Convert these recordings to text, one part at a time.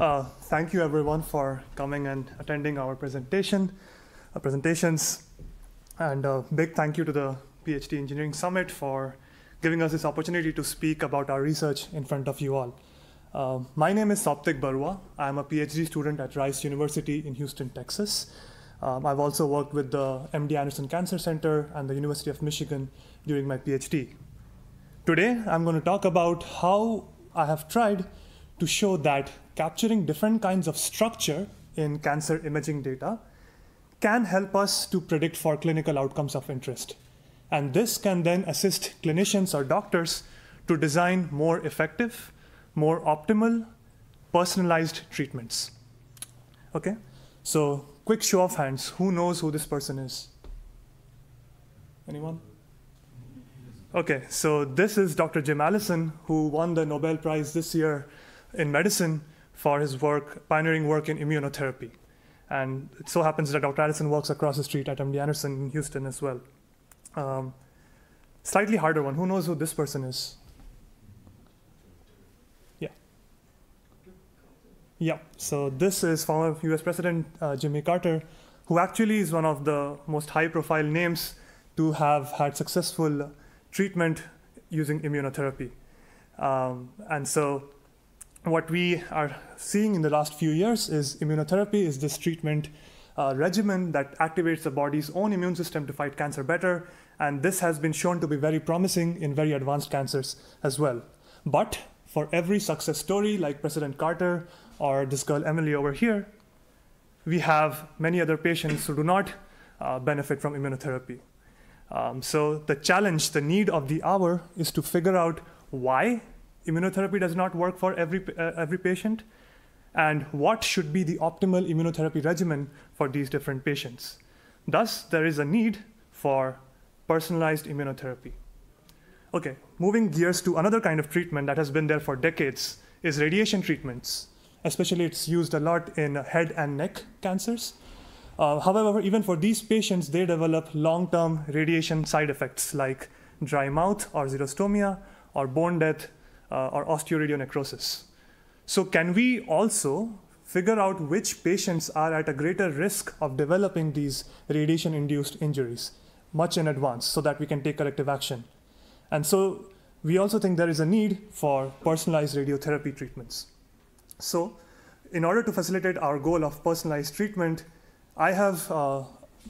Uh, thank you everyone for coming and attending our presentation, uh, presentations. And a big thank you to the PhD Engineering Summit for giving us this opportunity to speak about our research in front of you all. Uh, my name is Souptik Barua. I'm a PhD student at Rice University in Houston, Texas. Um, I've also worked with the MD Anderson Cancer Center and the University of Michigan during my PhD. Today, I'm going to talk about how I have tried to show that capturing different kinds of structure in cancer imaging data can help us to predict for clinical outcomes of interest. And this can then assist clinicians or doctors to design more effective, more optimal, personalized treatments. Okay? So, quick show of hands. Who knows who this person is? Anyone? Okay, so this is Dr. Jim Allison, who won the Nobel Prize this year in medicine for his work, pioneering work in immunotherapy. And it so happens that Dr. Allison works across the street at MD Anderson in Houston as well. Um, slightly harder one. Who knows who this person is? Yeah. Yeah. So this is former U.S. President uh, Jimmy Carter, who actually is one of the most high-profile names to have had successful treatment using immunotherapy. Um, and so what we are seeing in the last few years is immunotherapy is this treatment uh, regimen that activates the body's own immune system to fight cancer better. And this has been shown to be very promising in very advanced cancers as well. But for every success story, like President Carter or this girl Emily over here, we have many other patients who do not uh, benefit from immunotherapy. Um, so the challenge, the need of the hour is to figure out why immunotherapy does not work for every, uh, every patient and what should be the optimal immunotherapy regimen for these different patients. Thus, there is a need for personalized immunotherapy. Okay, moving gears to another kind of treatment that has been there for decades is radiation treatments. Especially, it's used a lot in head and neck cancers. Uh, however, even for these patients, they develop long-term radiation side effects like dry mouth or xerostomia or bone death uh, or osteoradionecrosis. So can we also figure out which patients are at a greater risk of developing these radiation-induced injuries much in advance so that we can take corrective action? And so we also think there is a need for personalized radiotherapy treatments. So in order to facilitate our goal of personalized treatment, I have uh,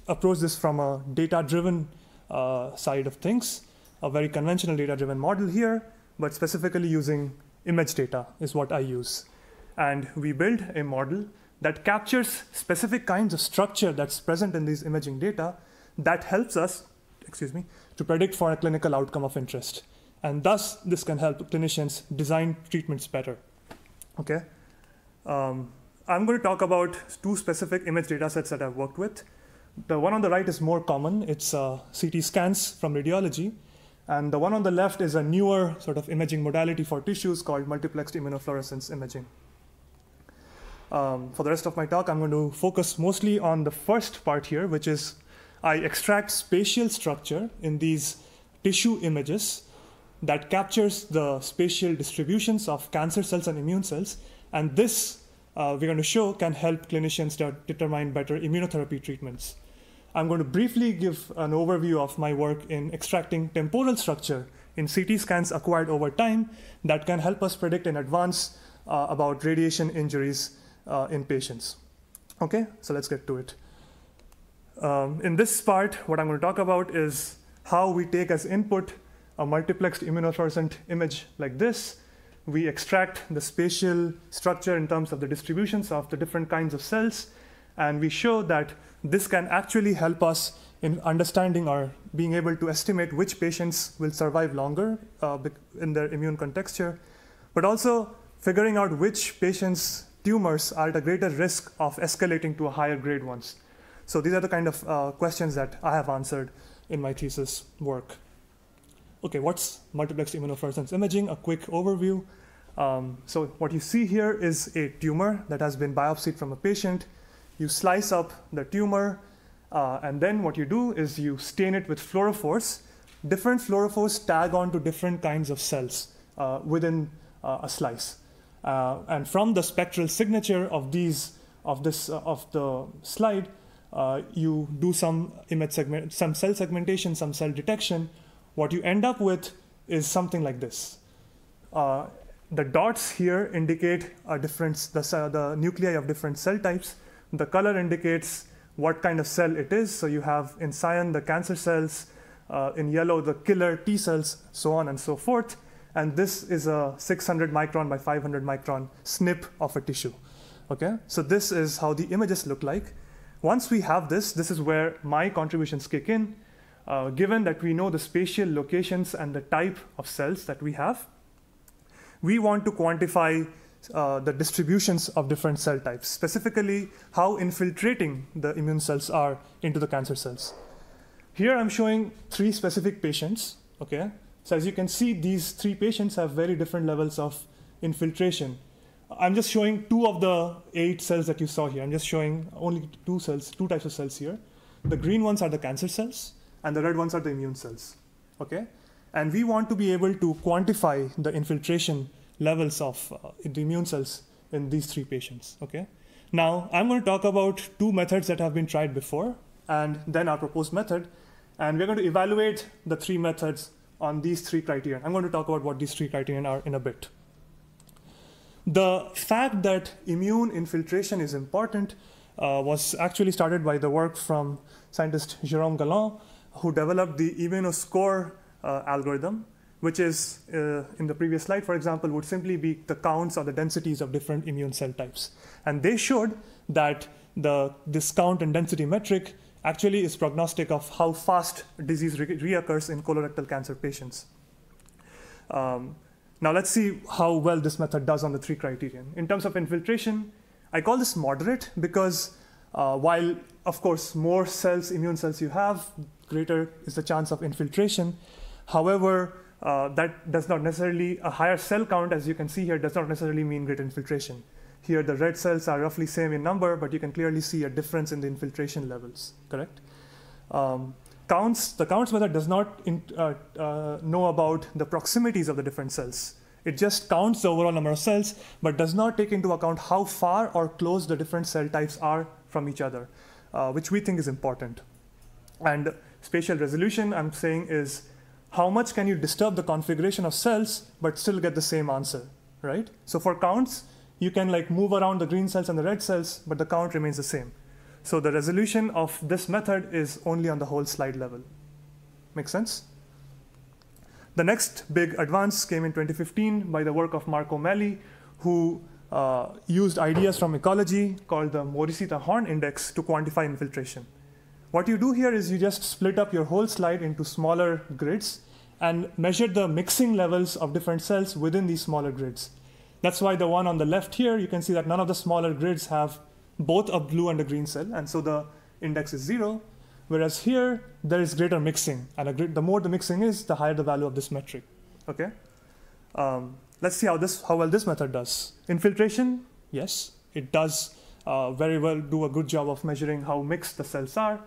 approached this from a data-driven uh, side of things, a very conventional data-driven model here, but specifically using image data is what I use. And we build a model that captures specific kinds of structure that's present in these imaging data that helps us, excuse me, to predict for a clinical outcome of interest. And thus, this can help clinicians design treatments better. Okay. Um, I'm going to talk about two specific image data sets that I've worked with. The one on the right is more common. It's uh, CT scans from radiology. And the one on the left is a newer sort of imaging modality for tissues called multiplexed immunofluorescence imaging. Um, for the rest of my talk, I'm going to focus mostly on the first part here, which is I extract spatial structure in these tissue images that captures the spatial distributions of cancer cells and immune cells. And this uh, we're going to show can help clinicians to determine better immunotherapy treatments. I'm going to briefly give an overview of my work in extracting temporal structure in CT scans acquired over time that can help us predict in advance uh, about radiation injuries uh, in patients. Okay, so let's get to it. Um, in this part, what I'm going to talk about is how we take as input a multiplexed immunofluorescent image like this we extract the spatial structure in terms of the distributions of the different kinds of cells, and we show that this can actually help us in understanding or being able to estimate which patients will survive longer uh, in their immune contexture, but also figuring out which patients' tumors are at a greater risk of escalating to a higher grade ones. So these are the kind of uh, questions that I have answered in my thesis work. Okay, what's multiplex immunofluorescence imaging? A quick overview. Um, so what you see here is a tumor that has been biopsied from a patient. You slice up the tumor, uh, and then what you do is you stain it with fluorophores. Different fluorophores tag on to different kinds of cells uh, within uh, a slice. Uh, and from the spectral signature of these, of this, uh, of the slide, uh, you do some image segment, some cell segmentation, some cell detection. What you end up with is something like this. The dots here indicate a difference, the, the nuclei of different cell types. The color indicates what kind of cell it is. So you have in cyan the cancer cells, uh, in yellow the killer T cells, so on and so forth. And this is a 600 micron by 500 micron snip of a tissue. Okay, so this is how the images look like. Once we have this, this is where my contributions kick in. Uh, given that we know the spatial locations and the type of cells that we have, we want to quantify uh, the distributions of different cell types, specifically how infiltrating the immune cells are into the cancer cells. Here I'm showing three specific patients, okay? So as you can see, these three patients have very different levels of infiltration. I'm just showing two of the eight cells that you saw here. I'm just showing only two cells, two types of cells here. The green ones are the cancer cells, and the red ones are the immune cells, okay? And we want to be able to quantify the infiltration levels of uh, the immune cells in these three patients. Okay. Now I'm going to talk about two methods that have been tried before, and then our proposed method, and we're going to evaluate the three methods on these three criteria. I'm going to talk about what these three criteria are in a bit. The fact that immune infiltration is important uh, was actually started by the work from scientist Jerome Galon, who developed the immunoscore uh, algorithm which is uh, in the previous slide, for example, would simply be the counts or the densities of different immune cell types. And they showed that the, this count and density metric actually is prognostic of how fast disease re reoccurs in colorectal cancer patients. Um, now let's see how well this method does on the three criterion. In terms of infiltration, I call this moderate because uh, while, of course, more cells, immune cells you have, greater is the chance of infiltration. However, uh, that does not necessarily, a higher cell count, as you can see here, does not necessarily mean greater infiltration. Here, the red cells are roughly same in number, but you can clearly see a difference in the infiltration levels, correct? Um, counts, the counts method does not in, uh, uh, know about the proximities of the different cells. It just counts the overall number of cells, but does not take into account how far or close the different cell types are from each other, uh, which we think is important. And spatial resolution, I'm saying, is how much can you disturb the configuration of cells but still get the same answer, right? So for counts, you can like move around the green cells and the red cells, but the count remains the same. So the resolution of this method is only on the whole slide level. Make sense? The next big advance came in 2015 by the work of Mark O'Malley, who uh, used ideas from ecology called the Morisita-Horn index to quantify infiltration. What you do here is you just split up your whole slide into smaller grids and measure the mixing levels of different cells within these smaller grids. That's why the one on the left here, you can see that none of the smaller grids have both a blue and a green cell, and so the index is zero. Whereas here, there is greater mixing, and the more the mixing is, the higher the value of this metric. Okay. Um, let's see how this how well this method does. Infiltration, yes, it does uh, very well do a good job of measuring how mixed the cells are.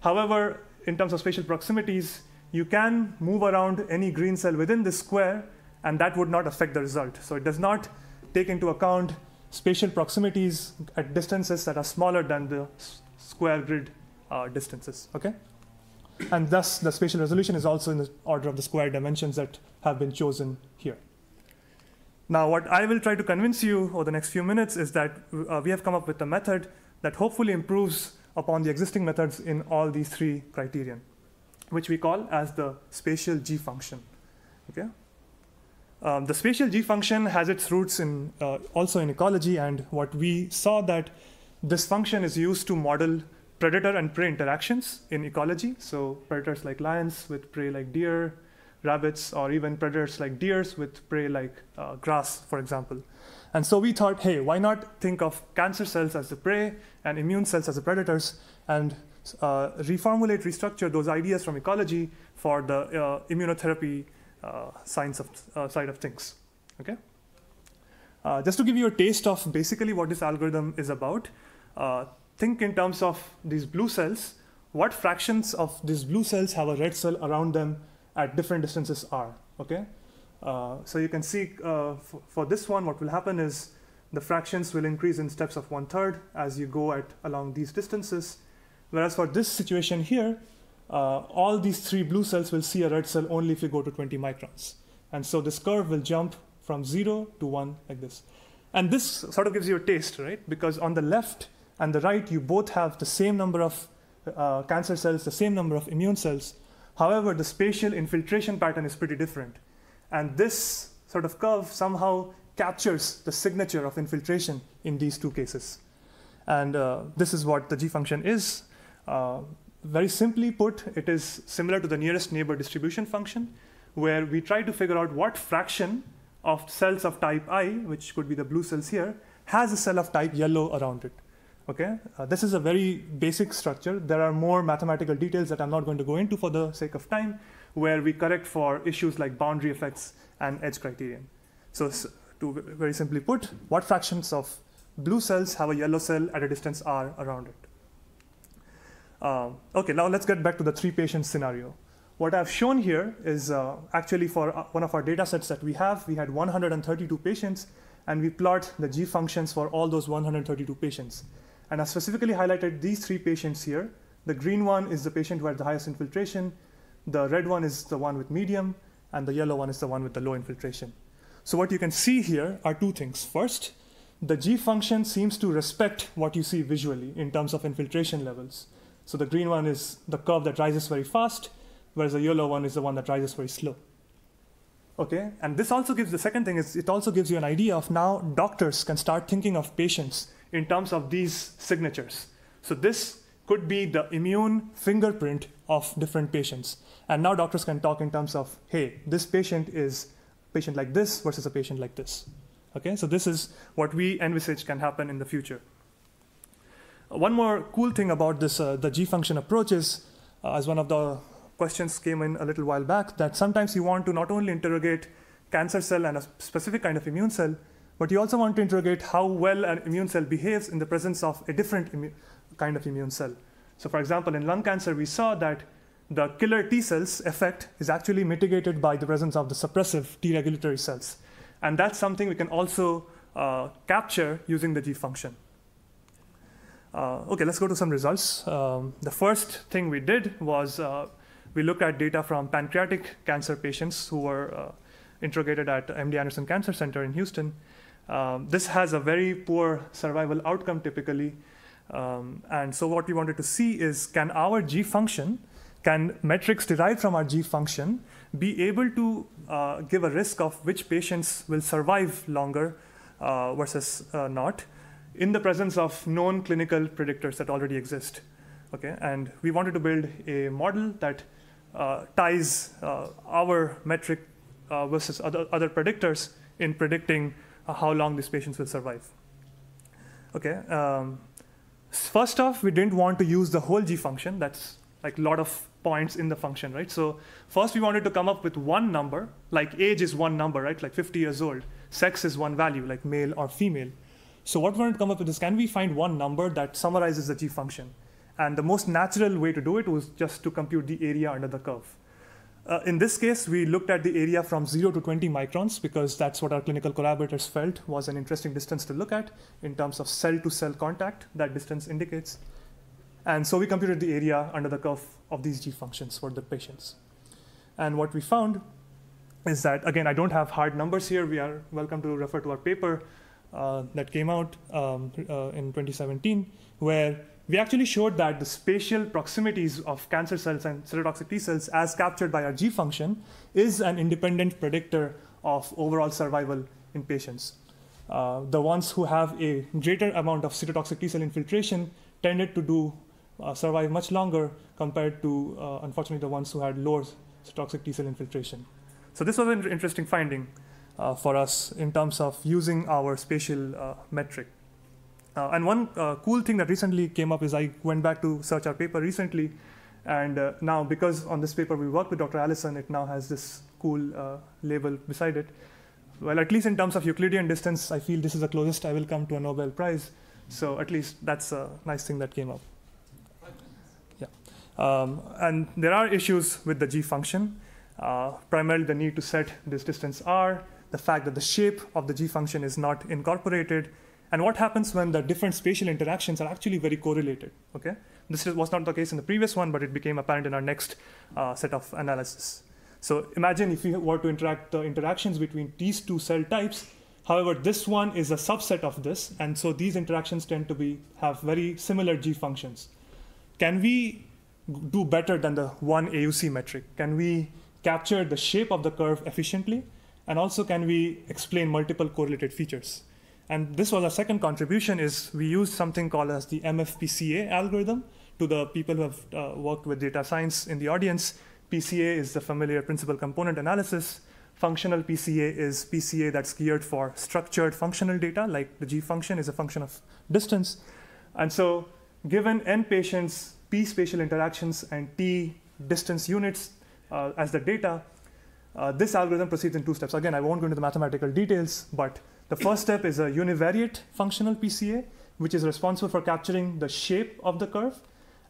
However, in terms of spatial proximities, you can move around any green cell within this square, and that would not affect the result. So it does not take into account spatial proximities at distances that are smaller than the square grid uh, distances, okay? And thus, the spatial resolution is also in the order of the square dimensions that have been chosen here. Now, what I will try to convince you over the next few minutes is that uh, we have come up with a method that hopefully improves upon the existing methods in all these three criterion, which we call as the spatial G function. Okay? Um, the spatial G function has its roots in uh, also in ecology, and what we saw that this function is used to model predator and prey interactions in ecology. So predators like lions with prey like deer, rabbits, or even predators like deers with prey like uh, grass, for example. And so we thought, hey, why not think of cancer cells as the prey and immune cells as the predators and uh, reformulate, restructure those ideas from ecology for the uh, immunotherapy uh, science of, uh, side of things. Okay. Uh, just to give you a taste of basically what this algorithm is about, think in terms of these blue cells. What fractions of these blue cells have a red cell around them at different distances are? Okay. Uh, so you can see uh, for this one, what will happen is the fractions will increase in steps of one third as you go at along these distances. Whereas for this situation here, uh, all these three blue cells will see a red cell only if you go to 20 microns. And so this curve will jump from zero to one like this. And this sort of gives you a taste, right? Because on the left and the right, you both have the same number of uh, cancer cells, the same number of immune cells. However, the spatial infiltration pattern is pretty different. And this sort of curve somehow captures the signature of infiltration in these two cases. And uh, this is what the G function is. Uh, very simply put, it is similar to the nearest neighbor distribution function, where we try to figure out what fraction of cells of type I, which could be the blue cells here, has a cell of type yellow around it. Okay, uh, this is a very basic structure. There are more mathematical details that I'm not going to go into for the sake of time, where we correct for issues like boundary effects and edge criterion. So to very simply put, what fractions of blue cells have a yellow cell at a distance r around it? Uh, okay, now let's get back to the three patient scenario. What I've shown here is uh, actually for uh, one of our data sets that we have, we had 132 patients, and we plot the G functions for all those 132 patients. And I specifically highlighted these three patients here. The green one is the patient who had the highest infiltration, the red one is the one with medium, and the yellow one is the one with the low infiltration. So what you can see here are two things. First, the G function seems to respect what you see visually in terms of infiltration levels. So the green one is the curve that rises very fast, whereas the yellow one is the one that rises very slow. Okay, and this also gives the second thing is it also gives you an idea of now doctors can start thinking of patients in terms of these signatures. So this could be the immune fingerprint of different patients. And now doctors can talk in terms of, hey, this patient is a patient like this versus a patient like this. Okay, so this is what we envisage can happen in the future. One more cool thing about this, uh, the G function approach is, uh, as one of the questions came in a little while back, that sometimes you want to not only interrogate cancer cell and a specific kind of immune cell, but you also want to interrogate how well an immune cell behaves in the presence of a different kind of immune cell. So for example, in lung cancer, we saw that the killer T cells effect is actually mitigated by the presence of the suppressive T regulatory cells. And that's something we can also uh, capture using the G function. Uh, okay, let's go to some results. Um, the first thing we did was uh, we looked at data from pancreatic cancer patients who were uh, interrogated at MD Anderson Cancer Center in Houston. Um, this has a very poor survival outcome typically. Um, and so what we wanted to see is can our G function, can metrics derived from our G function be able to uh, give a risk of which patients will survive longer uh, versus uh, not? in the presence of known clinical predictors that already exist. Okay, and we wanted to build a model that uh, ties uh, our metric uh, versus other, other predictors in predicting how long these patients will survive. Okay, um, first off, we didn't want to use the whole G function. That's like a lot of points in the function, right? So first we wanted to come up with one number, like age is one number, right? Like 50 years old. Sex is one value, like male or female. So what we wanted to come up with is, can we find one number that summarizes the G function? And the most natural way to do it was just to compute the area under the curve. Uh, in this case, we looked at the area from 0 to 20 microns because that's what our clinical collaborators felt was an interesting distance to look at in terms of cell-to-cell contact that distance indicates. And so we computed the area under the curve of these G functions for the patients. And what we found is that, again, I don't have hard numbers here. We are welcome to refer to our paper uh, that came out um, uh, in 2017, where we actually showed that the spatial proximities of cancer cells and cytotoxic T cells, as captured by our G function, is an independent predictor of overall survival in patients. Uh, the ones who have a greater amount of cytotoxic T cell infiltration tended to do uh, survive much longer compared to, uh, unfortunately, the ones who had lower cytotoxic T cell infiltration. So this was an interesting finding uh, for us in terms of using our spatial uh, metric. Uh, and one uh, cool thing that recently came up is I went back to search our paper recently, and uh, now because on this paper we worked with Dr. Allison, it now has this cool uh, label beside it. Well, at least in terms of Euclidean distance, I feel this is the closest I will come to a Nobel Prize. So at least that's a nice thing that came up. Yeah. Um, and there are issues with the G function. uh, primarily the need to set this distance r, the fact that the shape of the g function is not incorporated, and what happens when the different spatial interactions are actually very correlated. Okay, this was not the case in the previous one, but it became apparent in our next uh, set of analysis. So imagine if you were to interact the interactions between these two cell types. However, this one is a subset of this, and so these interactions tend to be have very similar g functions. Can we do better than the one AUC metric? Can we capture the shape of the curve efficiently? And also, can we explain multiple correlated features? And this was our second contribution is we used something called as the MFPCA algorithm to the people who have uh, worked with data science in the audience. PCA is the familiar principal component analysis. Functional PCA is PCA that's geared for structured functional data, like the G function is a function of distance. And so given n patients, p spatial interactions, and t distance units uh, as the data, uh, this algorithm proceeds in two steps. Again, I won't go into the mathematical details, but the first step is a univariate functional PCA, which is responsible for capturing the shape of the curve.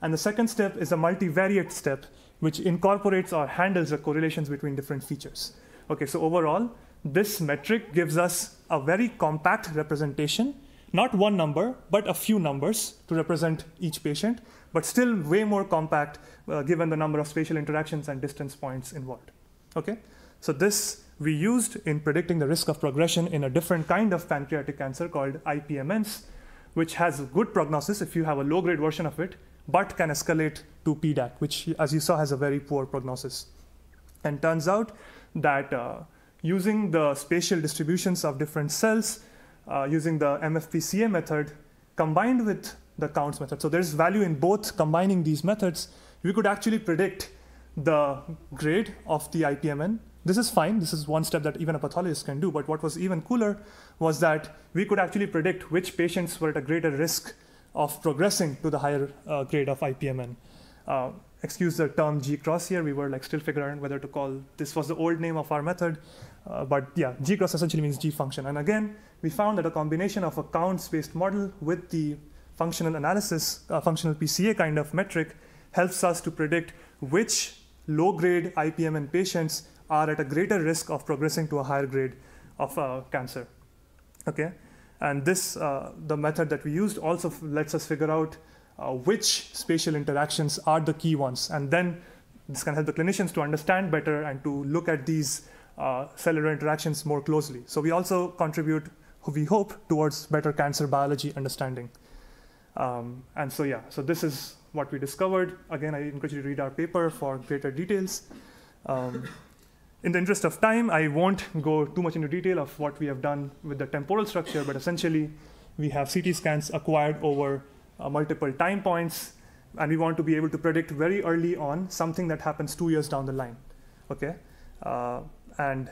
And the second step is a multivariate step, which incorporates or handles the correlations between different features. Okay, so overall, this metric gives us a very compact representation, not one number, but a few numbers to represent each patient, but still way more compact uh, given the number of spatial interactions and distance points involved. Okay, so this we used in predicting the risk of progression in a different kind of pancreatic cancer called IPMNs, which has good prognosis if you have a low-grade version of it, but can escalate to PDAC, which, as you saw, has a very poor prognosis. And turns out that uh, using the spatial distributions of different cells, uh, using the MFPCA method, combined with the counts method, so there's value in both combining these methods, we could actually predict the grade of the IPMN. This is fine. This is one step that even a pathologist can do. But what was even cooler was that we could actually predict which patients were at a greater risk of progressing to the higher uh, grade of IPMN. Uh, excuse the term G cross here. We were like still figuring out whether to call this was the old name of our method. Uh, but yeah, G cross essentially means G function. And again, we found that a combination of a counts-based model with the functional analysis, uh, functional PCA kind of metric helps us to predict which low-grade IPMN patients are at a greater risk of progressing to a higher grade of uh, cancer. Okay, and this, uh, the method that we used also lets us figure out uh, which spatial interactions are the key ones. And then this can help the clinicians to understand better and to look at these uh, cellular interactions more closely. So we also contribute, we hope, towards better cancer biology understanding. Um, and so yeah, so this is what we discovered. Again, I encourage you to read our paper for greater details. Um, in the interest of time, I won't go too much into detail of what we have done with the temporal structure, but essentially, we have CT scans acquired over uh, multiple time points, and we want to be able to predict very early on something that happens two years down the line. Okay, uh, and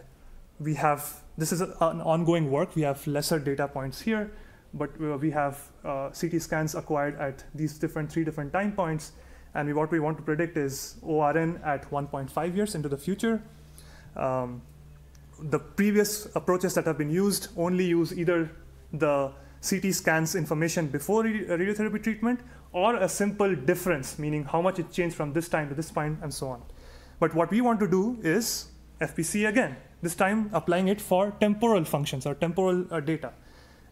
we have this is a, an ongoing work. We have lesser data points here, but uh, we have uh, CT scans acquired at these different three different time points, and we, what we want to predict is ORN at 1.5 years into the future um, the previous approaches that have been used only use either the CT scans information before radiotherapy treatment or a simple difference, meaning how much it changed from this time to this point and so on. But what we want to do is FPC again, this time applying it for temporal functions or temporal uh, data.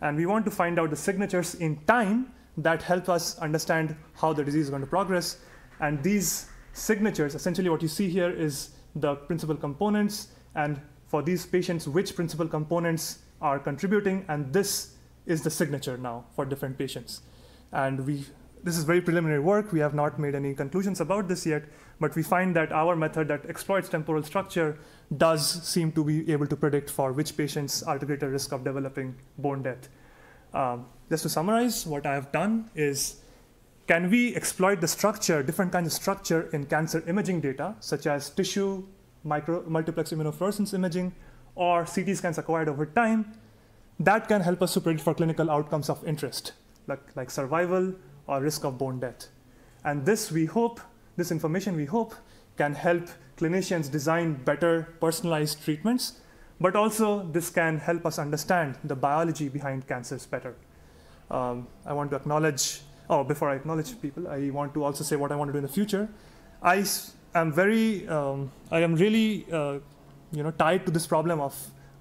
And we want to find out the signatures in time that help us understand how the disease is going to progress. And these signatures, essentially what you see here is the principal components, and for these patients, which principal components are contributing, and this is the signature now for different patients. And we, this is very preliminary work. We have not made any conclusions about this yet, but we find that our method that exploits temporal structure does seem to be able to predict for which patients are at greater risk of developing bone death. Um, just to summarize, what I have done is can we exploit the structure, different kinds of structure in cancer imaging data, such as tissue, micro, multiplex immunofluorescence imaging, or CT scans acquired over time? That can help us to predict for clinical outcomes of interest, like, like survival or risk of bone death. And this, we hope, this information, we hope, can help clinicians design better personalized treatments, but also this can help us understand the biology behind cancers better. Um, I want to acknowledge oh, before I acknowledge people, I want to also say what I want to do in the future. I, I'm very, um, I am really, uh, you know, tied to this problem of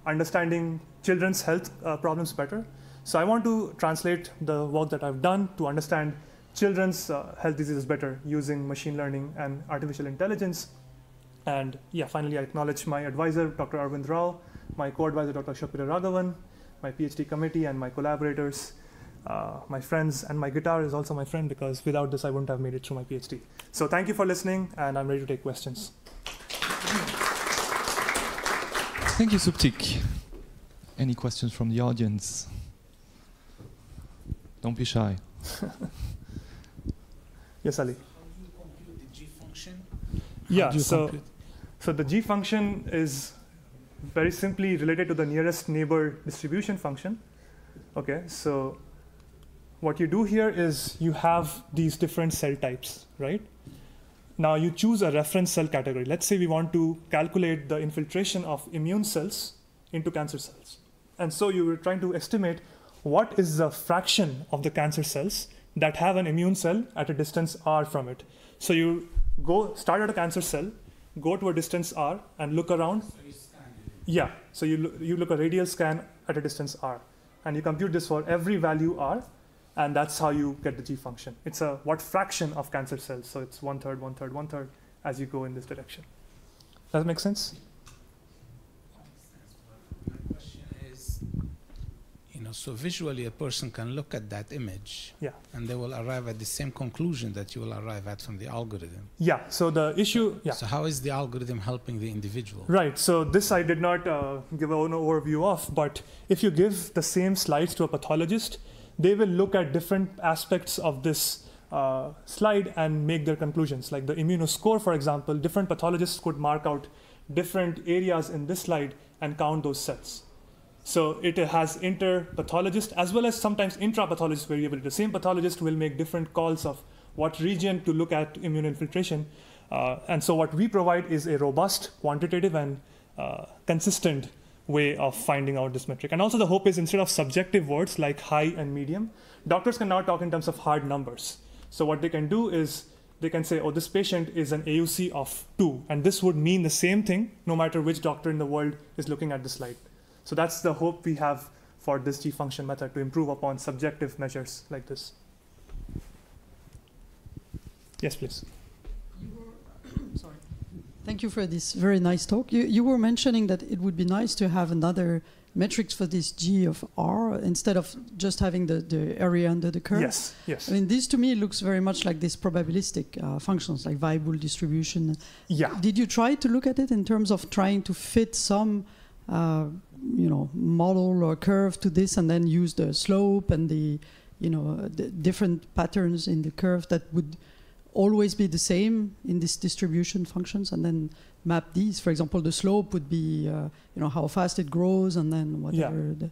understanding children's health uh, problems better. So I want to translate the work that I've done to understand children's uh, health diseases better using machine learning and artificial intelligence. And yeah, finally, I acknowledge my advisor, Dr. Arvind Rao, my co-advisor, Dr. Ashok Veeraraghavan, my PhD committee, and my collaborators, uh, my friends, and my guitar is also my friend because without this, I wouldn't have made it through my PhD. So thank you for listening, and I'm ready to take questions. Thank you, Souptik. Any questions from the audience? Don't be shy. yes, Ali. G function? Yeah, so, so the G function is very simply related to the nearest neighbor distribution function. Okay, so what you do here is you have these different cell types, right? Now you choose a reference cell category. Let's say we want to calculate the infiltration of immune cells into cancer cells. And so you were trying to estimate what is the fraction of the cancer cells that have an immune cell at a distance r from it. So you go start at a cancer cell, go to a distance r, and look around. So yeah, so you, you look a radial scan at a distance r, and you compute this for every value r, and that's how you get the G function. It's a what fraction of cancer cells, so it's one third, one third, one third as you go in this direction. Does that make sense? You know, so visually a person can look at that image yeah. and they will arrive at the same conclusion that you will arrive at from the algorithm. Yeah, so the issue, yeah. So how is the algorithm helping the individual? Right, so this I did not uh, give an overview of, but if you give the same slides to a pathologist, they will look at different aspects of this uh, slide and make their conclusions. Like the immunoscore, for example, different pathologists could mark out different areas in this slide and count those cells. So it has inter-pathologist as well as sometimes intra-pathologist variability. The same pathologist will make different calls of what region to look at immune infiltration. Uh, and so what we provide is a robust, quantitative, and uh, consistent way of finding out this metric. And also the hope is instead of subjective words like high and medium, doctors can now talk in terms of hard numbers. So what they can do is they can say, oh, this patient is an AUC of two, and this would mean the same thing no matter which doctor in the world is looking at the slide. So that's the hope we have for this G function method to improve upon subjective measures like this. Yes, please. Thank you for this very nice talk. You, you were mentioning that it would be nice to have another metrics for this G of R instead of just having the, the area under the curve. Yes, yes. I mean, this to me looks very much like these probabilistic uh, functions, like Weibull distribution. Yeah. Did you try to look at it in terms of trying to fit some uh, you know model or curve to this and then use the slope and the you know the different patterns in the curve that would always be the same in these distribution functions and then map these for example the slope would be uh, you know how fast it grows and then whatever yeah.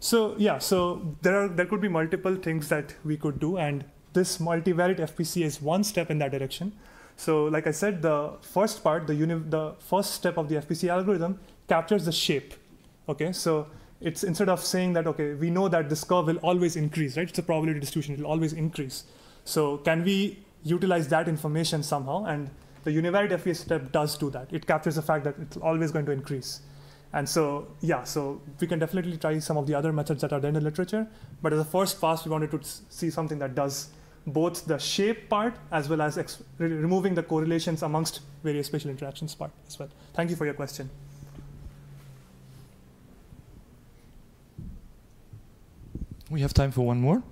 so yeah so there are there could be multiple things that we could do and this multivariate fpc is one step in that direction so like i said the first part the the first step of the fpc algorithm captures the shape Okay, so it's instead of saying that okay, we know that this curve will always increase, right? It's a probability distribution; it will always increase. So can we utilize that information somehow? And the univariate FES step does do that. It captures the fact that it's always going to increase. And so, yeah, so we can definitely try some of the other methods that are there in the literature. But as a first pass, we wanted to see something that does both the shape part as well as re removing the correlations amongst various spatial interactions part as well. Thank you for your question. We have time for one more.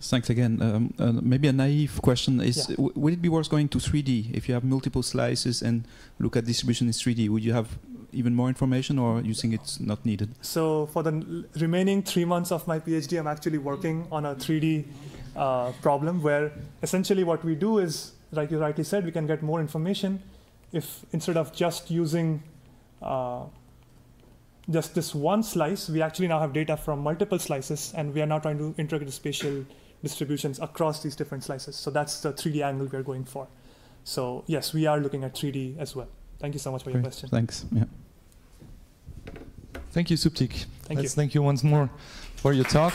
Thanks again. Um, uh, maybe a naive question is: yeah. Would it be worth going to 3D if you have multiple slices and look at distribution in 3D? Would you have even more information, or you think it's not needed? So for the remaining three months of my PhD, I'm actually working on a 3D uh, problem where essentially what we do is, like you rightly said, we can get more information if instead of just using uh, just this one slice, we actually now have data from multiple slices, and we are now trying to integrate the spatial distributions across these different slices. So that's the 3D angle we're going for. So yes, we are looking at 3D as well. Thank you so much for Great. your question. Thanks. Yeah. Thank you, Souptik. Thank Let's you. thank you once more for your talk.